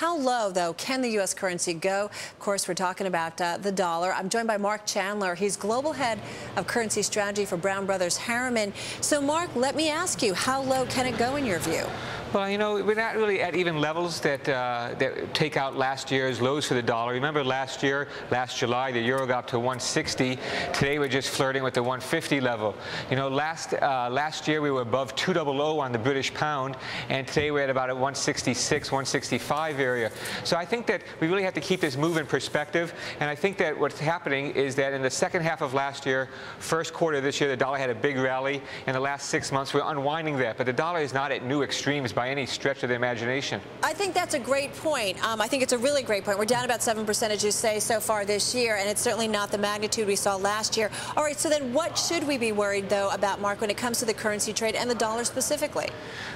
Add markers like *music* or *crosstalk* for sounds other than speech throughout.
how low, though, can the U.S. currency go? Of course, we're talking about uh, the dollar. I'm joined by Marc Chandler. He's global head of currency strategy for Brown Brothers Harriman. So, Marc, let me ask you, how low can it go in your view? Well, you know, we're not really at even levels that, uh, that take out last year's lows for the dollar. Remember last year, last July, the euro got up to 160. Today, we're just flirting with the 150 level. You know, last uh, last year we were above 200 on the British pound, and today we're at about a 166, 165 area. So I think that we really have to keep this move in perspective. And I think that what's happening is that in the second half of last year, first quarter of this year, the dollar had a big rally. In the last six months, we're unwinding that. But the dollar is not at new extremes by any stretch of the imagination. I think that's a great point. Um, I think it's a really great point. We're down about 7%, as you say, so far this year, and it's certainly not the magnitude we saw last year. All right, so then what should we be worried, though, about, Marc, when it comes to the currency trade and the dollar specifically?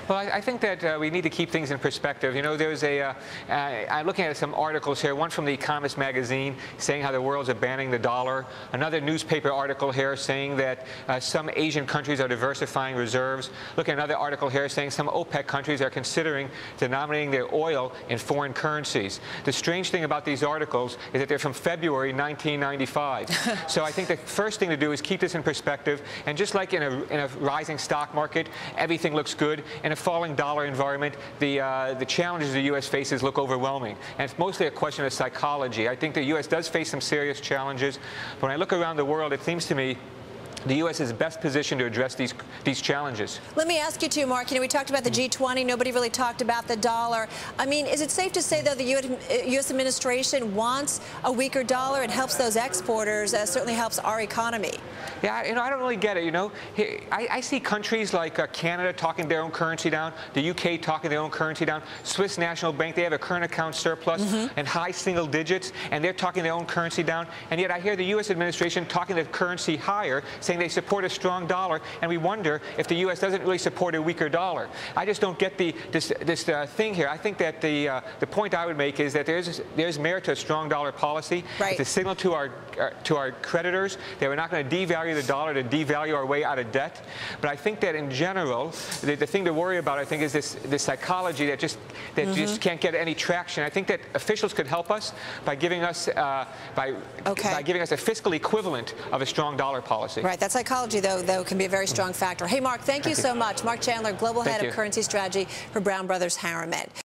Well, I, I think that uh, we need to keep things in perspective. You know, there's a, uh, uh, I'm looking at some articles here, one from the Economist magazine saying how the world's abandoning the dollar, another newspaper article here saying that uh, some Asian countries are diversifying reserves. Look at another article here saying some OPEC countries are considering denominating their oil in foreign currencies. The strange thing about these articles is that they're from February 1995. *laughs* so I think the first thing to do is keep this in perspective. And just like in a, in a rising stock market, everything looks good. In a falling dollar environment, the, uh, the challenges the U.S. faces look overwhelming. And it's mostly a question of psychology. I think the U.S. does face some serious challenges. But when I look around the world, it seems to me the U.S. is best positioned to address these these challenges. Let me ask you too, Marc. You know, we talked about the G20. Nobody really talked about the dollar. I mean, is it safe to say, though, the U.S. administration wants a weaker dollar? It helps those exporters. Uh, certainly helps our economy. Yeah, you know, I don't really get it. You know, I, I see countries like uh, Canada talking their own currency down, the U.K. talking their own currency down, Swiss National Bank, they have a current account surplus mm -hmm. and high single digits, and they're talking their own currency down. And yet I hear the U.S. administration talking the currency higher, saying saying they support a strong dollar, and we wonder if the U.S. doesn't really support a weaker dollar. I just don't get the this this uh, thing here. I think that the uh, the point I would make is that there's there's merit to a strong dollar policy. Right. It's a signal to our uh, to our creditors that we're not going to devalue the dollar to devalue our way out of debt. But I think that in general, the, the thing to worry about, I think, is this this psychology that just that mm -hmm. just can't get any traction. I think that officials could help us by giving us uh, by okay. by giving us a fiscal equivalent of a strong dollar policy. Right. That psychology, though, though, can be a very strong factor. Hey, Marc, thank, you so much. Marc Chandler, Global thank Head you. of Currency Strategy for Brown Brothers Harriman.